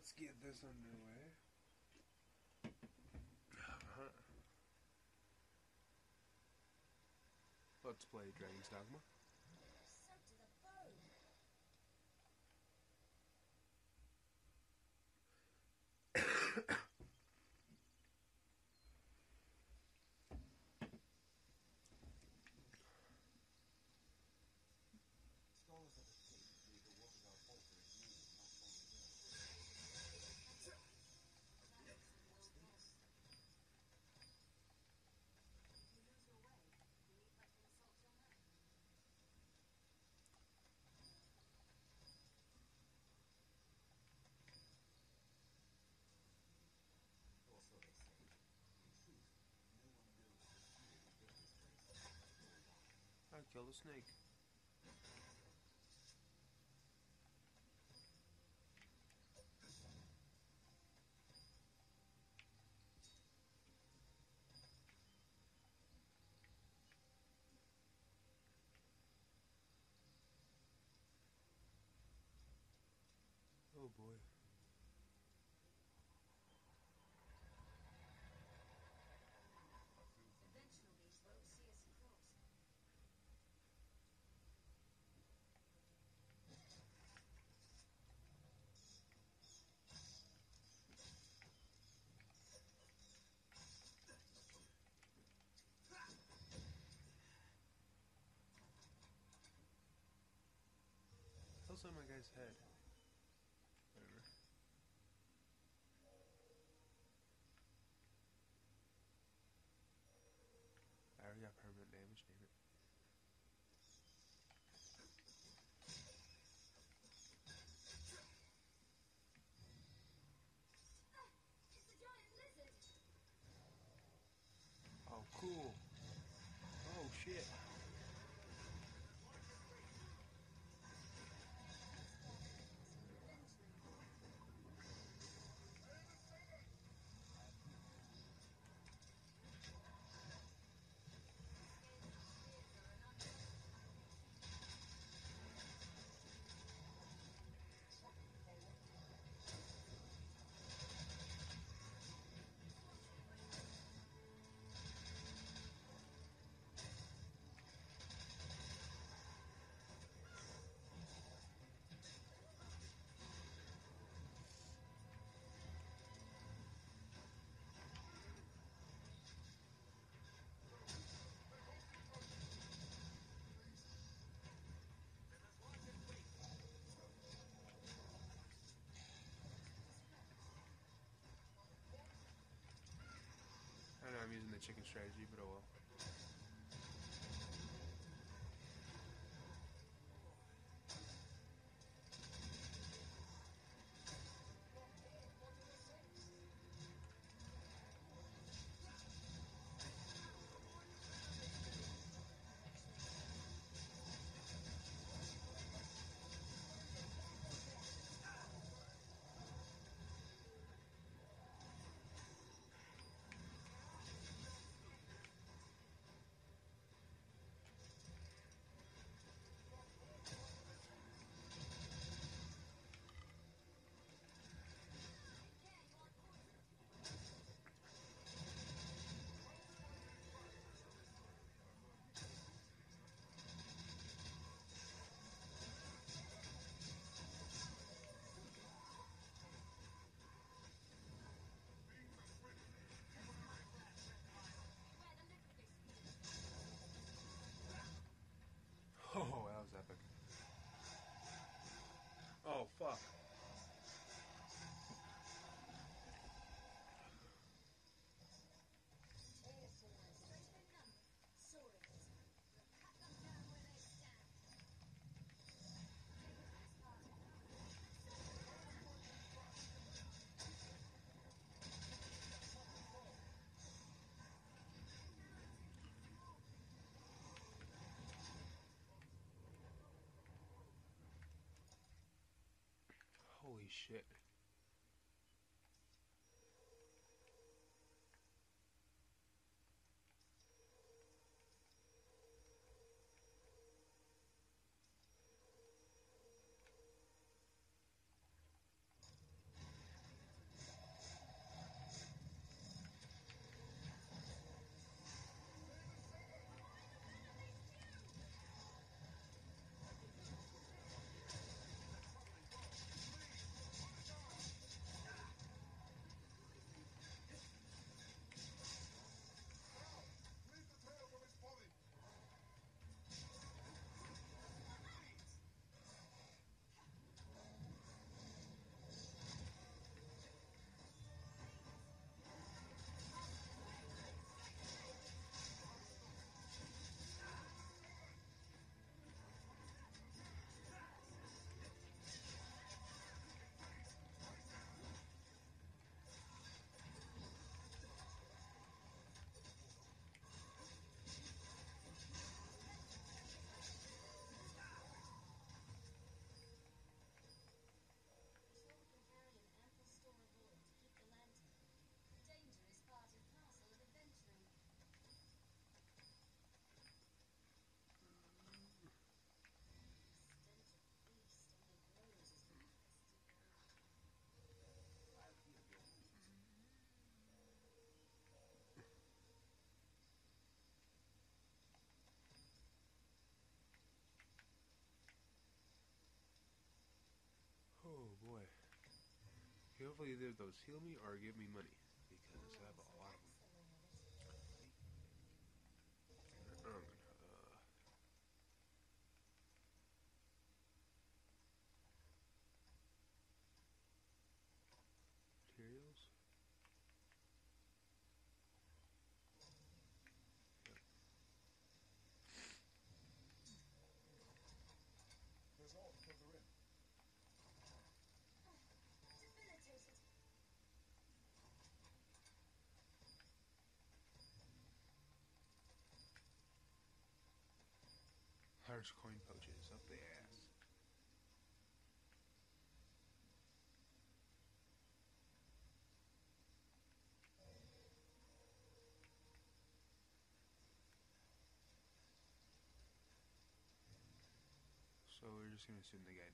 Let's get this underway. Let's play Dragon's Dogma. kill the snake. Oh boy. on my guy's head. I'm using the chicken strategy, but oh well. shit. Hopefully, either of those heal me or give me money. Up ass. So we're just gonna assume the guy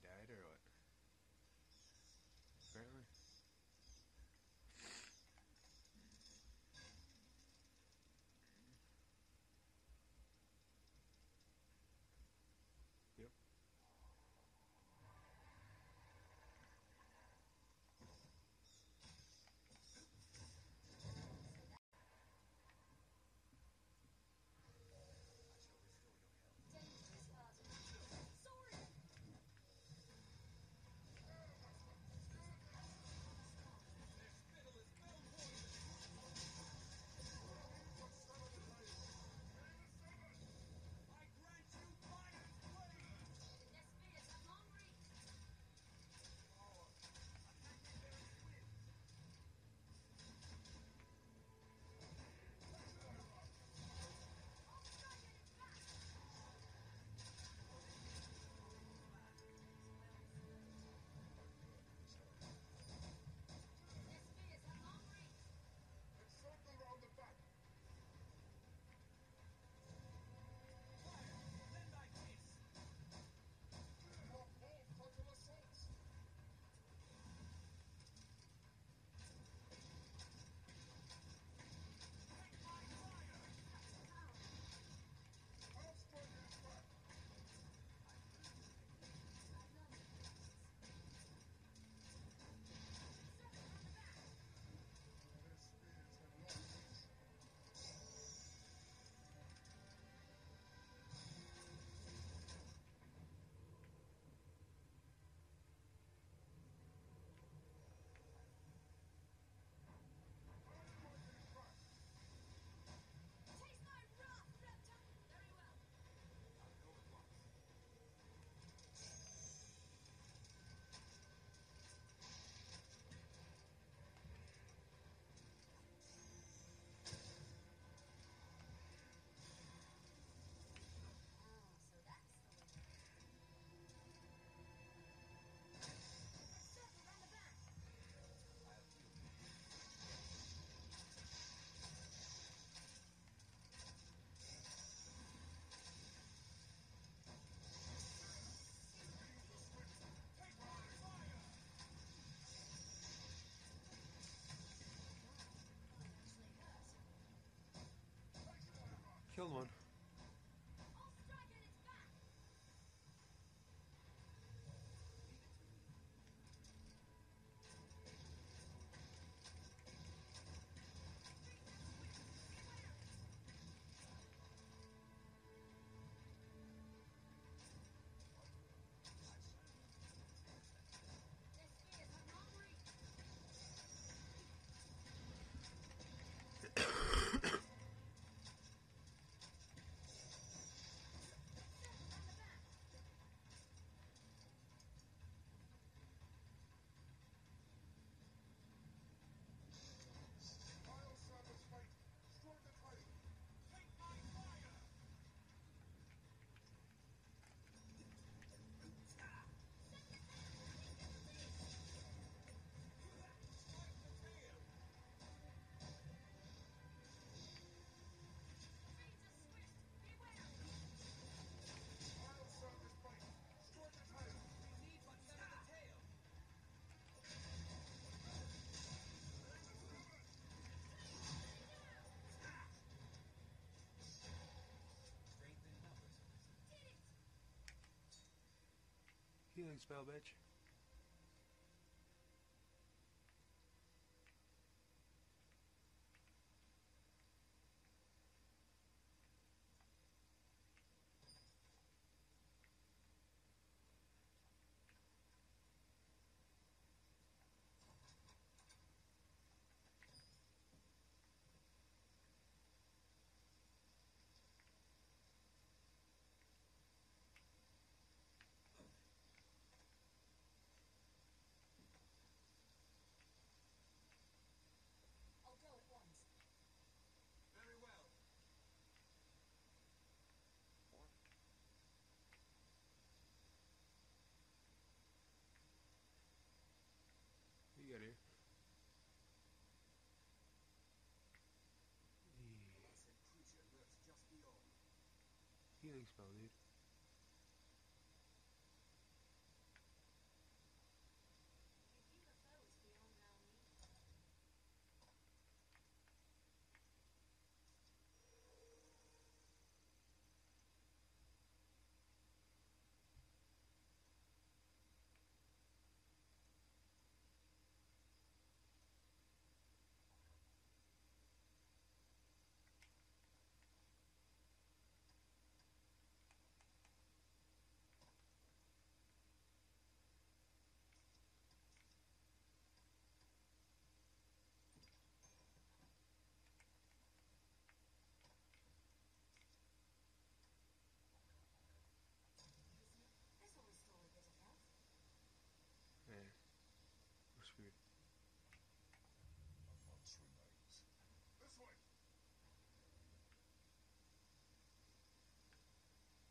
killed one. Healing spell, bitch. Spell, dude. Your UFO is beyond our means. This will restore a bit of health. Yeah. We're screwed. A month's remains. This way!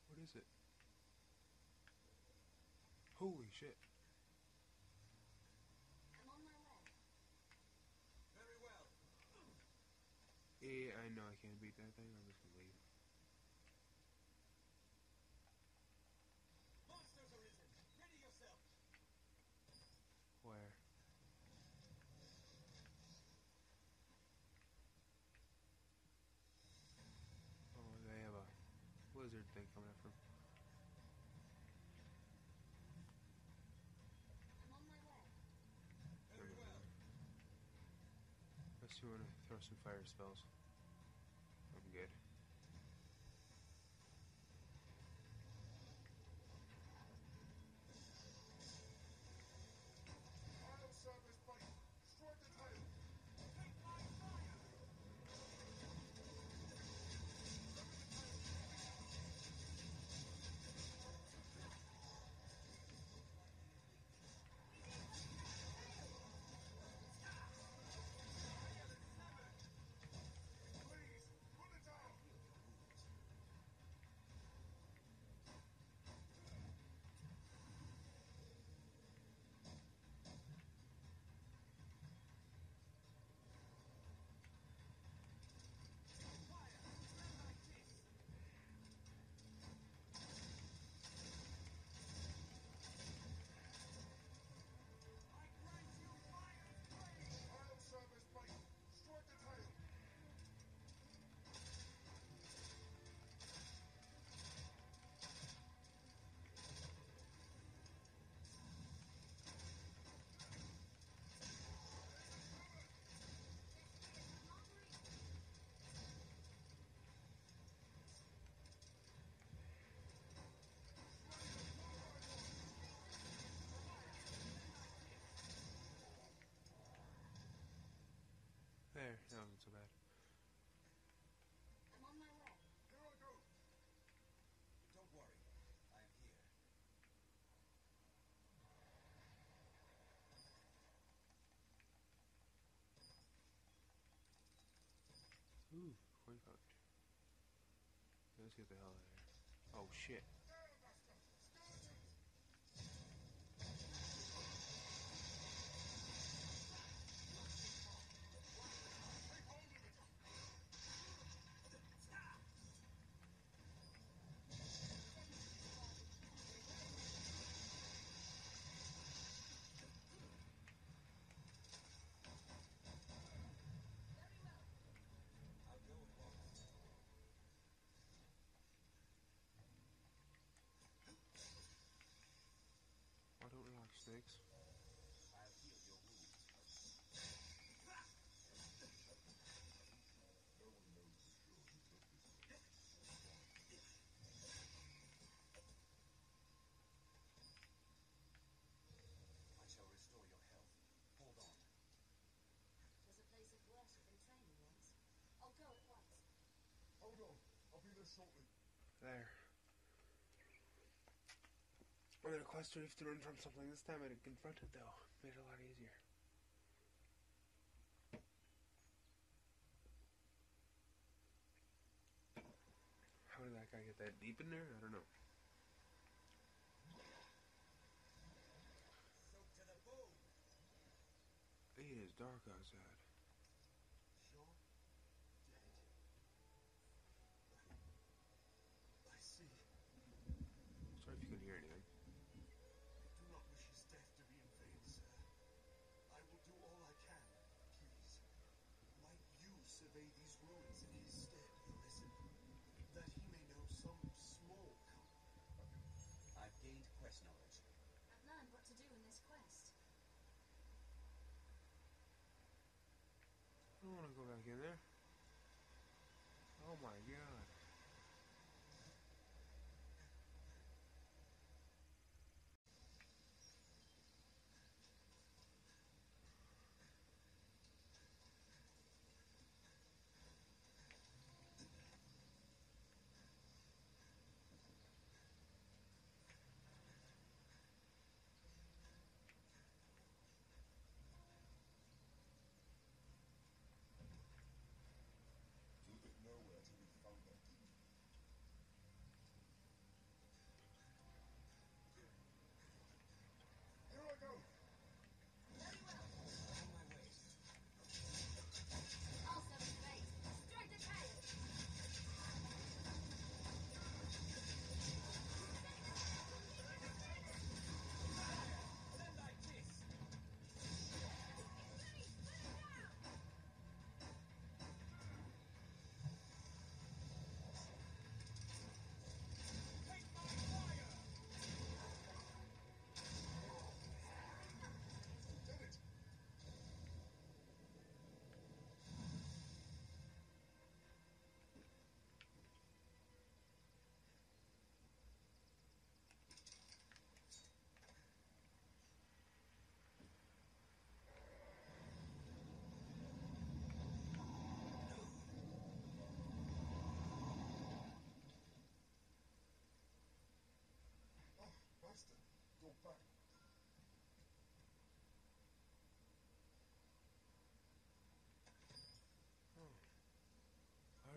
What is it? Holy shit. I'm on my way. Very well. Yeah, I know I can't beat that thing. I'm just gonna leave. Monsters arisen! Ready yourself! Where? Oh, they have a lizard thing coming after them. I'm on my way. Very well. Want to throw some fire spells. Ooh, coin pouch. Let's get the hell out of here. Oh shit. For sure who took this I shall restore your health. Hold on. There's a place of worship and training once. I'll go at once. Hold on. I'll be there shortly. There. I'm in a quest to to run from something. This time I didn't confront it though. Made it a lot easier. How did that guy get that deep in there? I don't know. It is dark outside. Oh my god.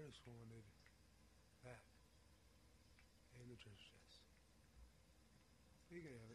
just wanted that and the church desk. We can have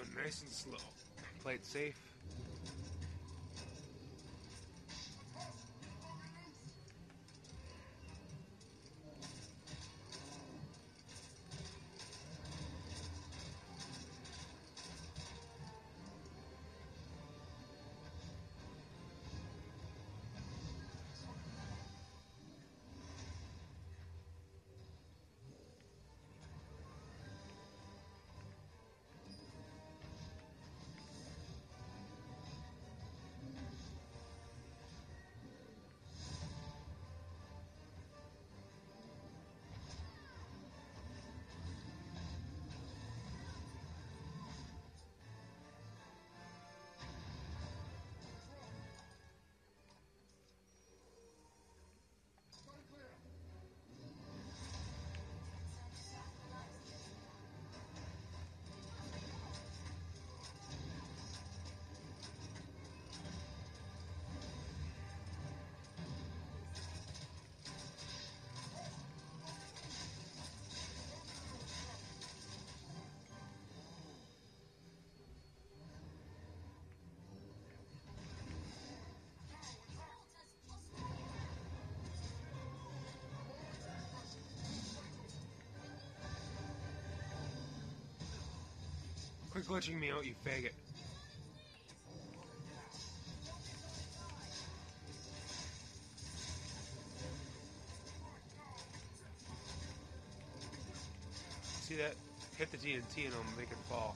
so nice and slow. Play it safe. Quit glitching me out, you faggot. See that? Hit the TNT and it'll make it fall.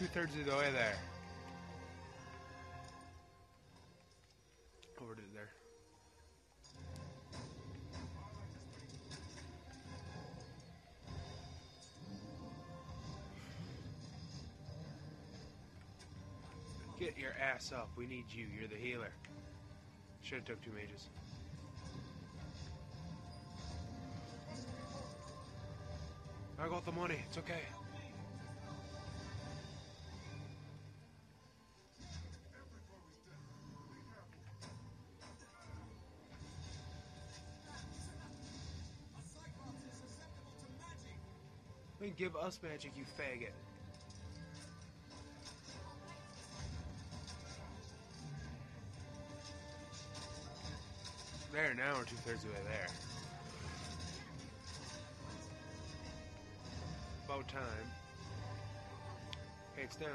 Two thirds of the way there. Over to there. Get your ass up. We need you. You're the healer. Should have took two mages. I got the money. It's okay. Give us magic, you faggot. There, now we're two thirds of the way there. About time. Hey, it's down.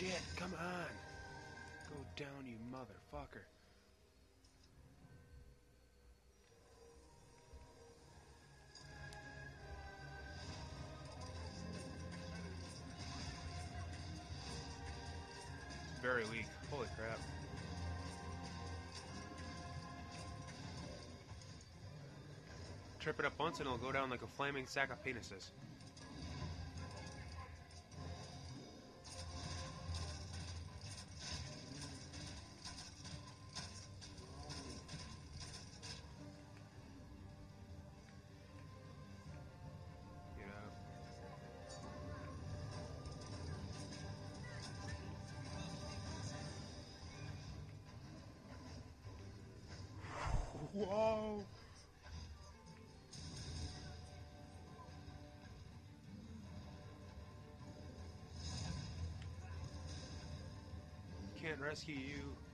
Shit, come on. Go down, you motherfucker. Very weak. Holy crap. Trip it up once and it'll go down like a flaming sack of penises. Can't rescue you.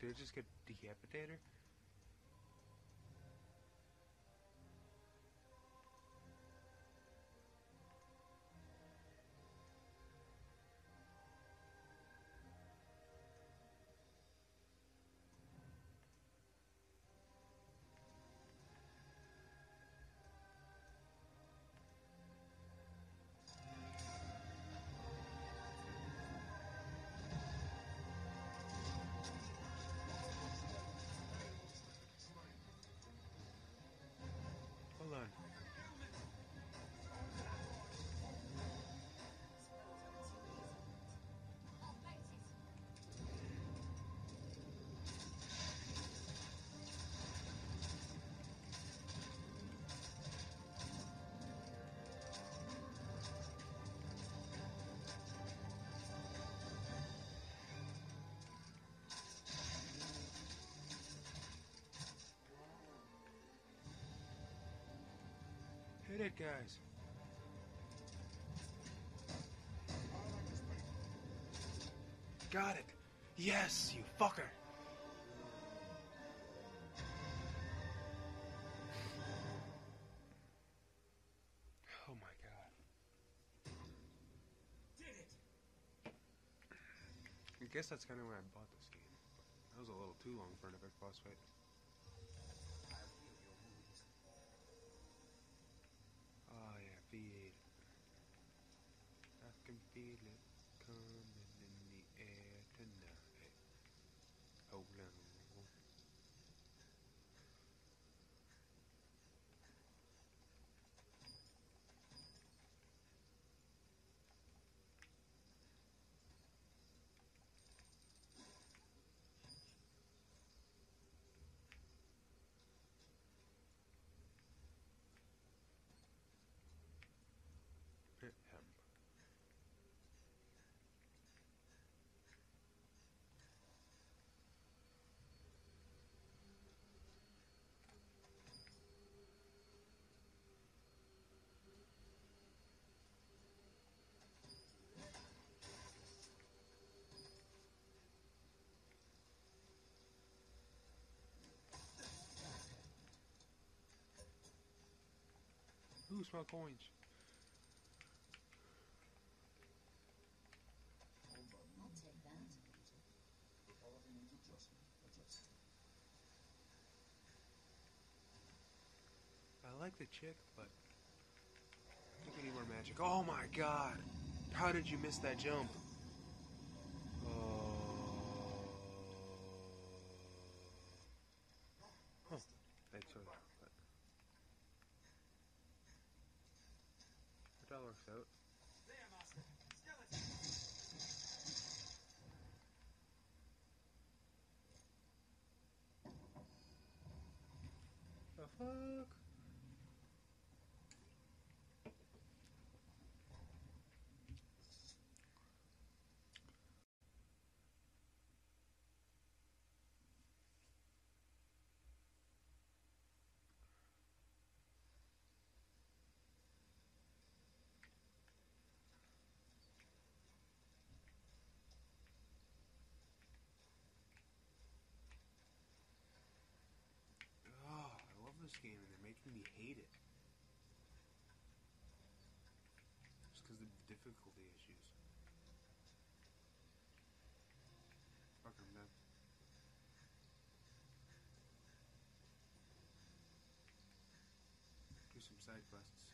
Did it just get decapitated? Hit it, guys. Got it. Yes, you fucker. Oh my god. Did it! I guess that's kind of why I bought this game. That was a little too long for an epic boss fight. I'll heal your wounds. Oh yeah, V8. I Ooh, small coins. I like the chick, but I we need more magic. Oh my god! How did you miss that jump? Oh. Huh. Thanks for that. But that all works out. Oh, I love game and they're making me hate it. Just because of the difficulty issues. Fuck, I'm done. Do some side quests.